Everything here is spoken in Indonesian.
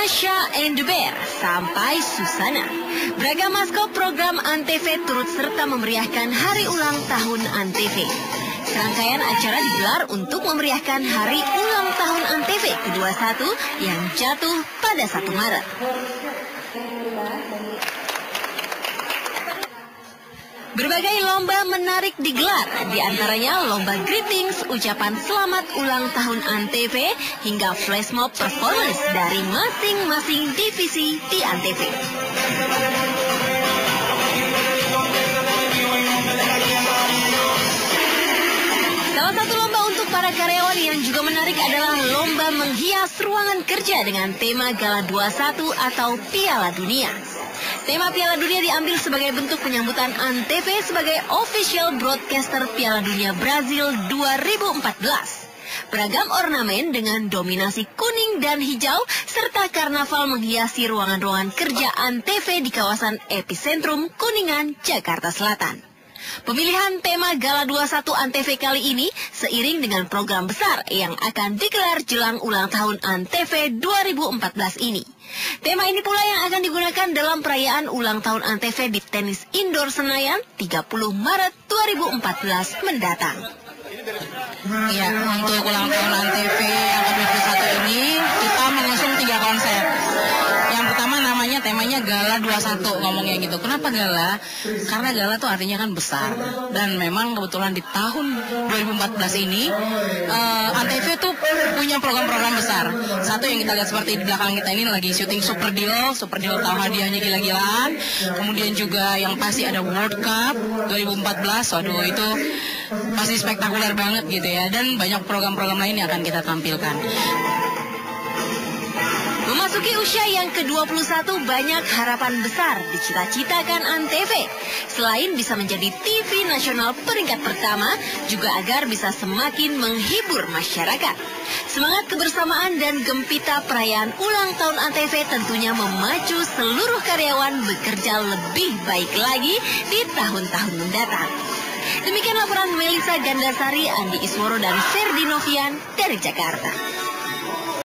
Masha and the Bear sampai Susana. Beragam maskot program Antv turut serta memeriahkan hari ulang tahun Antv. Serangkaian acara digelar untuk memeriahkan hari ulang tahun Antv ke-21 yang jatuh pada 1 Maret. Berbagai lomba menarik digelar, di antaranya lomba greetings, ucapan selamat ulang tahun Antv, hingga flash mob performance dari masing-masing divisi di Antv. Salah satu lomba untuk para karyawan yang juga menarik adalah lomba menghias ruangan kerja dengan tema Gala 21 atau Piala Dunia. Tema Piala Dunia diambil sebagai bentuk penyambutan Antv sebagai official broadcaster Piala Dunia Brazil 2014. Beragam ornamen dengan dominasi kuning dan hijau serta karnaval menghiasi ruangan-ruangan kerja Antv di kawasan epicentrum Kuningan, Jakarta Selatan. Pemilihan tema Gala 21 Antv kali ini seiring dengan program besar yang akan digelar jelang ulang tahun Antv 2014 ini. Tema ini pula yang akan digunakan dalam perayaan ulang tahun Antv di tenis indoor Senayan 30 Maret 2014 mendatang. Ya, untuk ulang tahun Antv temanya Gala 21 ngomongnya gitu. Kenapa Gala? Karena Gala tuh artinya kan besar. Dan memang kebetulan di tahun 2014 ini uh, Antv tuh punya program-program besar. Satu yang kita lihat seperti di belakang kita ini lagi syuting Super Deal. Super Deal tahu hadiahnya gila-gilaan. Kemudian juga yang pasti ada World Cup 2014. Waduh itu pasti spektakuler banget gitu ya. Dan banyak program-program lain yang akan kita tampilkan. Memasuki usia yang ke-21 banyak harapan besar dicita-citakan Antv. Selain bisa menjadi TV nasional peringkat pertama, juga agar bisa semakin menghibur masyarakat. Semangat kebersamaan dan gempita perayaan ulang tahun Antv tentunya memacu seluruh karyawan bekerja lebih baik lagi di tahun-tahun mendatang. Demikian laporan Melisa Gandasari, Andi Isworo, dan Ferdi Novian dari Jakarta.